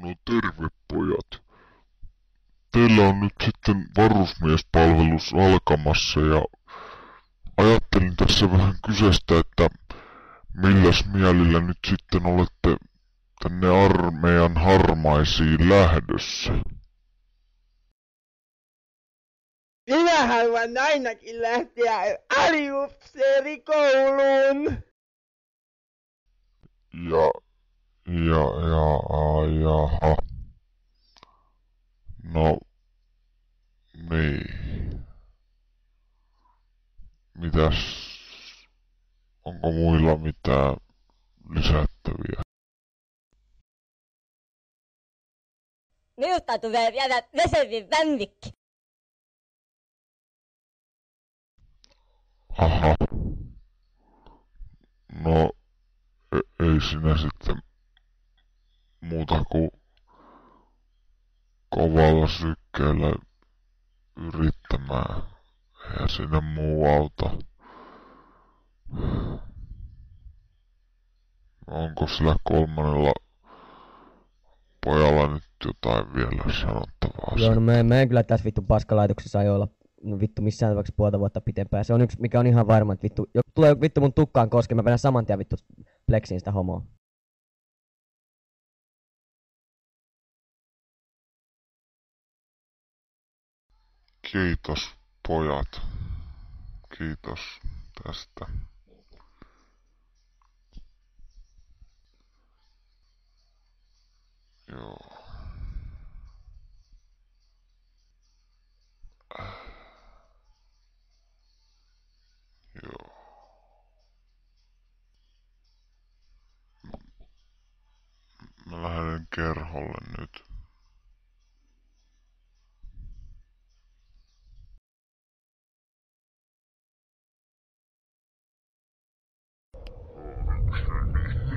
No terve pojat. Teillä on nyt sitten varusmiespalvelus alkamassa ja ajattelin tässä vähän kysestä, että milläs mielillä nyt sitten olette tänne armeijan harmaisiin lähdössä? Minä haluan ainakin lähteä aliupseerikouluun. Ja, ja, ja, jaha. No, niin. Mitäs, onko muilla mitään lisättäviä? Minulta tulee vielä reservin vännikki. Aha. No, e- ei sinä sitten muuta kuin kovalla sykkeellä yrittämään. Eihän sinne muu auta. Onko sillä kolmannella pojalla nyt jotain vielä sanottavaa? Joo, no mä, mä en kyllä tässä vittu paskalaitoksessa aio olla no vittu missään tapauksessa puolta vuotta pitempään. Se on yksi, mikä on ihan varma, että vittu, jo, tulee vittu mun tukkaan koske, mä saman tien vittu pleksiin sitä homoa. Kiitos pojat. Kiitos tästä. Joo. Joo. Mä lähden kerholle nyt.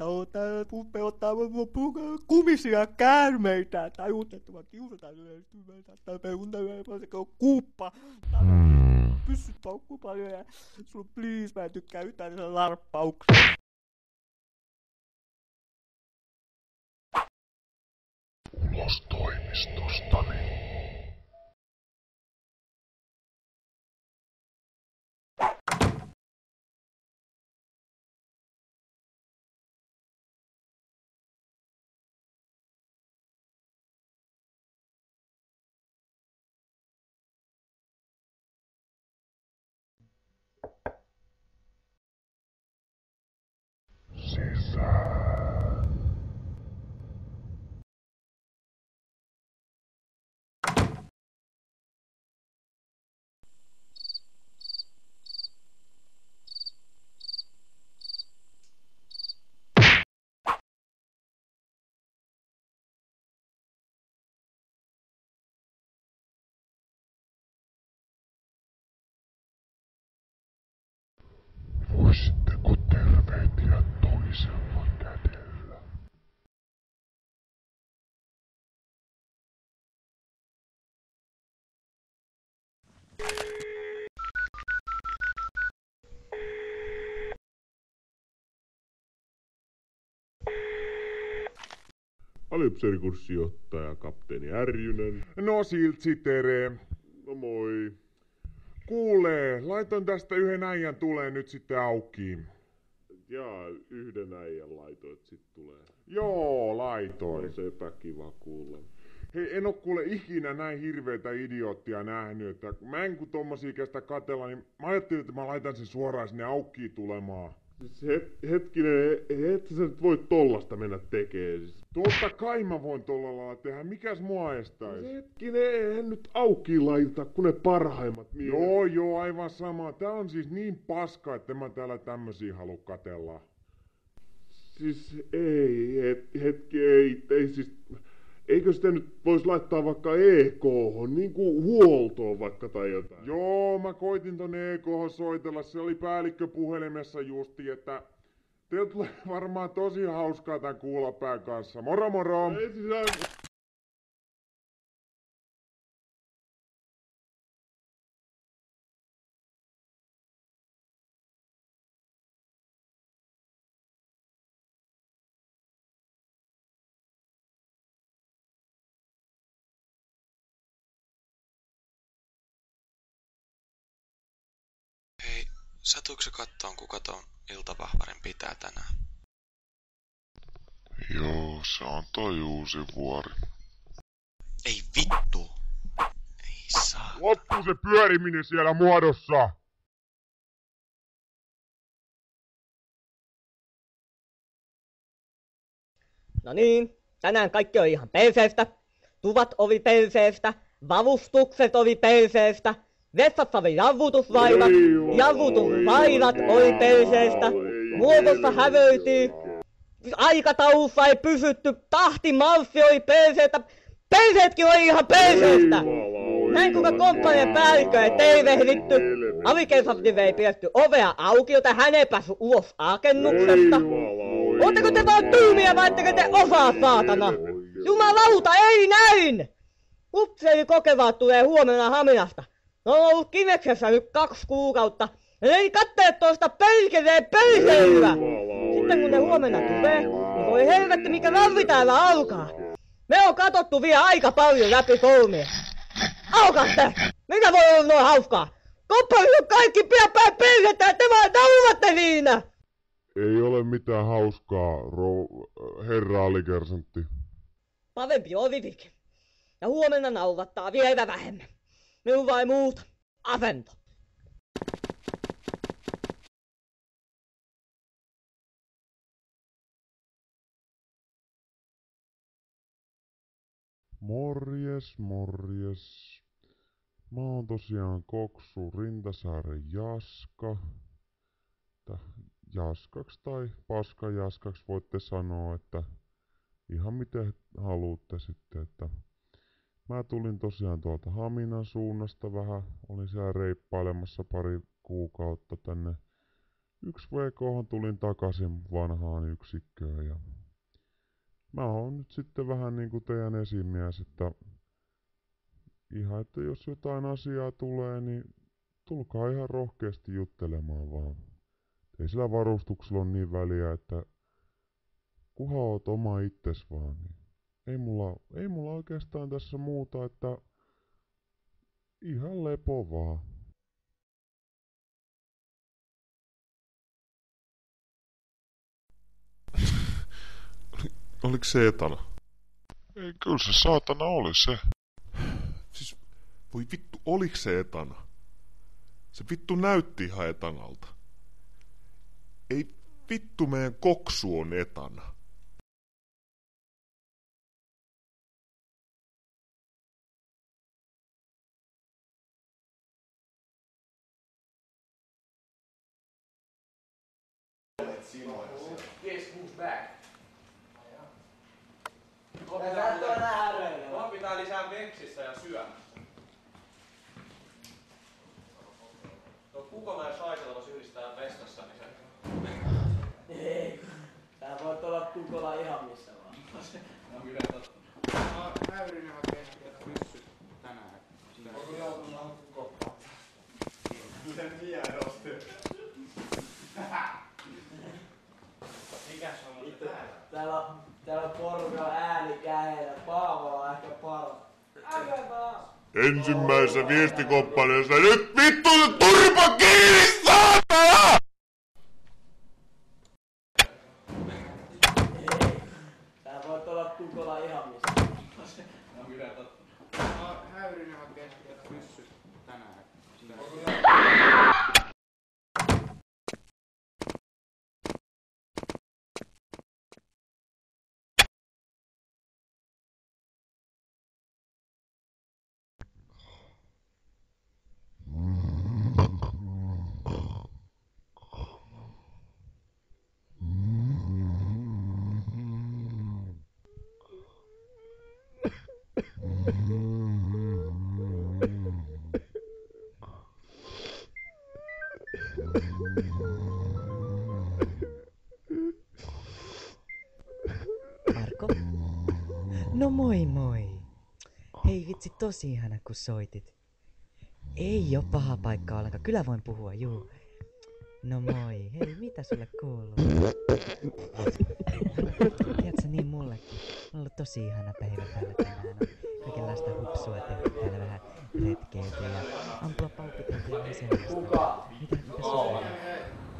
Ottaa, tuppe ottaa mun kumisia käärmeitä. Tajuutte, että mä kiusataan yleistymään. Tai perunta se on kuuppa. Hmm. Pyssyt paukkuu paljon ja sun please mä en tykkää yhtään niitä larppauksia. Ulos toimistostani. Alypserikurssiottaja kapteeni Ärjynen. No siltsi Tere. No moi. Kuulee, laitoin tästä yhden äijän tulee nyt sitten auki. Jaa, yhden äijän laitoit sit tulee. Joo, laitoin. On sepä kiva kuulla. Hei, en oo kuule ikinä näin hirveitä idioottia nähnyt, että mä en kun tommosia kestä katella, niin mä ajattelin, että mä laitan sen suoraan sinne aukkiin tulemaan. Siis het, hetkinen, et sä nyt voi tollasta mennä tekee. Siis. Totta kai mä voin tolla lailla tehdä, mikäs mua estäis? Hetkinen, eihän nyt auki laita, kun ne parhaimmat miehet. Joo, joo, aivan sama. Tää on siis niin paska, että mä täällä tämmösiä halu katella. Siis ei, het, hetki, ei, ei siis... Eikö sitä nyt voisi laittaa vaikka EK, niin kuin huoltoon vaikka tai jotain? Joo, mä koitin ton EK soitella, se oli päällikkö puhelimessa justi, että teillä tulee varmaan tosi hauskaa tän kuulapään kanssa. Moro moro! Ei siis satuiko se kattoon, kuka ton iltapahvarin pitää tänään? Joo, se on toi uusi vuori. Ei vittu! Ei saa. Loppu se pyöriminen siellä muodossa! No niin, tänään kaikki on ihan perseestä. Tuvat oli perseestä, vavustukset oli perseestä, vessassa oli jarrutusvaivat, jarrutusvaivat oli perseestä, muodossa hävöitiin, aikataulussa ei pysytty, tahtimarssi oli perseestä, perseetkin oli ihan perseestä! Näin kuinka komppanian päällikkö ei tervehditty, avikensafti vei pidetty ovea auki, joten hän ei päässyt ulos rakennuksesta. Ootteko te vaan tyhmiä vai ettekö te osaa, saatana? Jumalauta, ei näin! Upseeri kokevaat tulee huomenna Haminasta. Ne on ollut kiveksessä nyt kaksi kuukautta. Ja ne ei kattele toista perkeleen perseilyä. Sitten kun ne huomenna tulee, niin voi helvetti mikä ravi täällä alkaa. Me on katottu vielä aika paljon läpi kolmia. Aukatte! Mikä voi olla noin hauskaa? Kopparit on kaikki pian päin persettä ja te vaan nauratte siinä! Ei ole mitään hauskaa, rou... herra alikersantti. Parempi on Vivikin. Ja huomenna naurattaa vielä vähemmän. Minulla ei muuta. Asento. Morjes, morjes. Mä oon tosiaan Koksu Rintasaaren Jaska. Että Jaskaks tai Paska Jaskaks voitte sanoa, että ihan miten haluatte sitten, että mä tulin tosiaan tuolta Haminan suunnasta vähän, olin siellä reippailemassa pari kuukautta tänne 1 VK tulin takaisin vanhaan yksikköön ja mä oon nyt sitten vähän niinku teidän esimies, että ihan, että jos jotain asiaa tulee, niin tulkaa ihan rohkeasti juttelemaan vaan. Ei sillä varustuksella ole niin väliä, että kuha oot oma itses vaan, niin ei mulla, ei mulla oikeastaan tässä muuta, että ihan lepo vaan. Oliko se etana? Ei, kyllä se saatana oli se. Siis, voi vittu, oliko se etana? Se vittu näytti ihan etanalta. Ei vittu meidän koksu on etana. Mua pitää lisää veksissä ja syömässä. Tuo Kukona ja Saisella voisi yhdistää vessassa, niin se... Ei, tää voi olla kukolla ihan missä vaan. on kyllä totta. Vittu, täällä on, täällä on porukalla ääni käheillä. Paavo on ehkä vaan! Ensimmäisessä viestikomppaneessa nyt vittu se turpa kiinni, saatana! Marko? No moi moi. Hei vitsi, tosi ihana kun soitit. Ei oo paha paikka ollenkaan. Kyllä voin puhua, juu. No moi, hei mitä sulle kuuluu? Tiedätkö niin mullekin? On ollut tosi ihana päivä täällä tänään. On kaikenlaista hupsua tehty täällä vähän retkeilty ja ampua paukiteltu ja niin sellaista. Mitä, mitä sulle?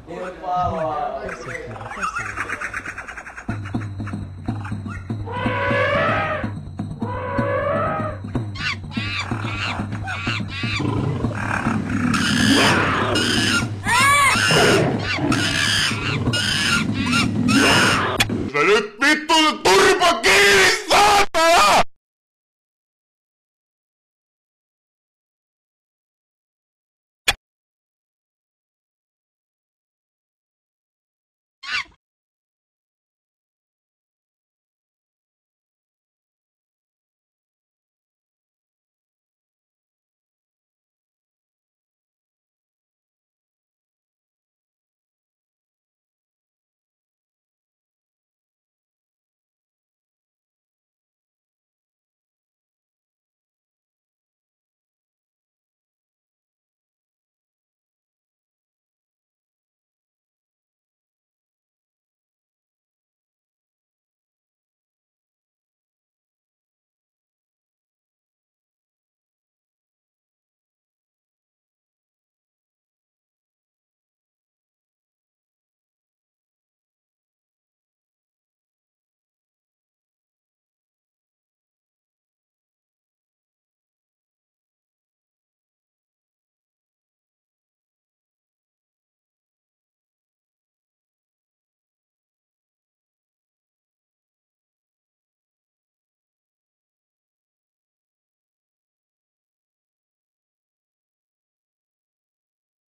Nyt valoa. Tosi kiva, tosi kiva.